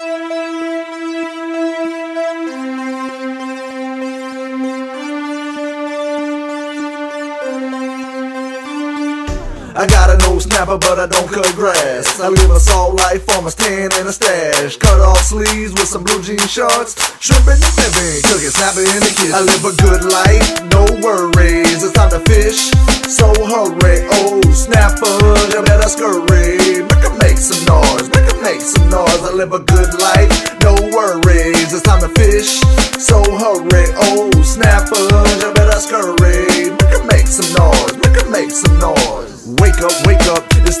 Thank you. I got a no snapper, but I don't cut grass. I live a salt life, almost tan in a stash. Cut off sleeves with some blue jean shorts. Shrimping and pimping, cooking, snapping in the kitchen. I live a good life, no worries. It's time to fish, so hurry. Oh, snapper, you better scurry. Make a make some noise, make a make some noise. I live a good life, no worries. It's time to fish, so hurry. Oh, snapper, you better scurry. Make a make some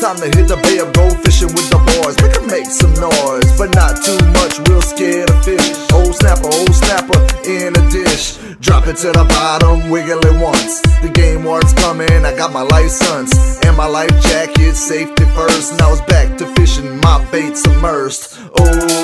time to hit the bay up, go fishing with the boys. We can make some noise, but not too much, we'll scare the fish. Old snapper, old snapper in a dish. Drop it to the bottom, wiggle it once. The game ward's coming, I got my license and my life jacket, safety first. Now it's back to fishing, my bait's immersed. Oh,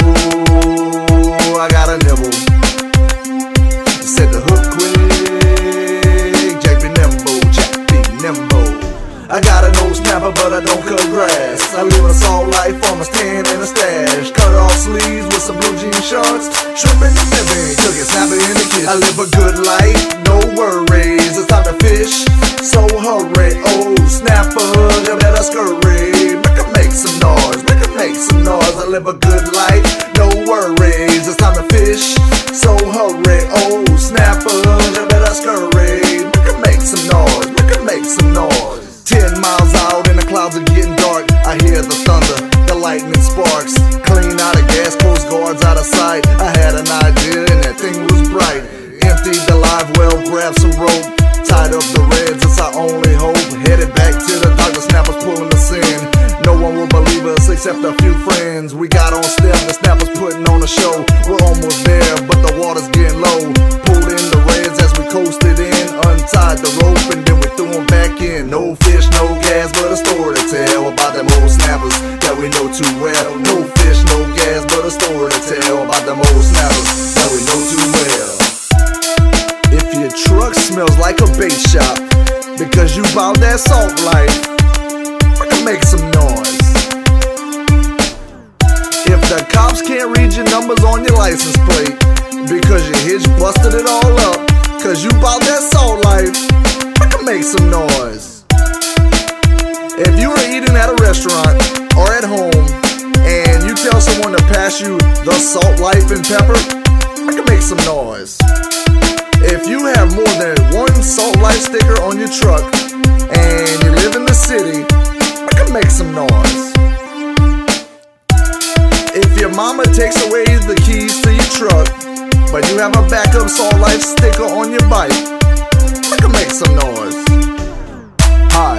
I a salt life, almost tan in a stash. Cut off sleeves with some blue jean shorts. Shrimping and pimping, cooking, snapping in the kitchen. I live a good life, no worries. It's time to fish, so hurry. Oh, snapper, you better scurry. I hear the thunder, the lightning sparks. Clean out of gas, coast guards out of sight. I had an idea and that thing was bright. Emptied the live well, grabbed some rope. Tied up the reds, it's our only hope. Headed back to the dock, the snappers pulling us in. No one will believe us except a few friends. We got on step, the snappers putting on a show. We're almost there, but the water's getting low. Pulled in the reds as we coasted in. Untied the rope and then we threw them back in. No fish, a story to tell about them old snappers that we know too well. If your truck smells like a bait shop because you bought that salt life, can make some noise. If the cops can't read your numbers on your license plate because your hitch busted it all up, cause you bought that salt life, can make some noise. If you are eating at a restaurant or at home pass you the salt life and pepper, I can make some noise. If you have more than one Salt Life sticker on your truck and you live in the city, I can make some noise. If your mama takes away the keys to your truck, but you have a backup Salt Life sticker on your bike, I can make some noise. Hi,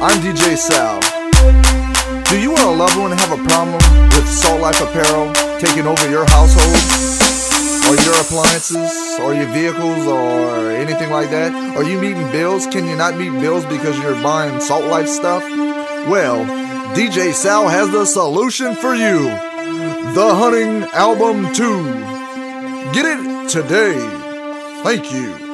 I'm DJ Sal. Or a loved one have a problem with Salt Life apparel taking over your household? or your appliances or your vehicles or anything like that? Are you meeting bills? Can you not meet bills because you're buying Salt Life stuff? Well, DJ Sal has the solution for you The Hunting Album 2. Get it today. Thank you.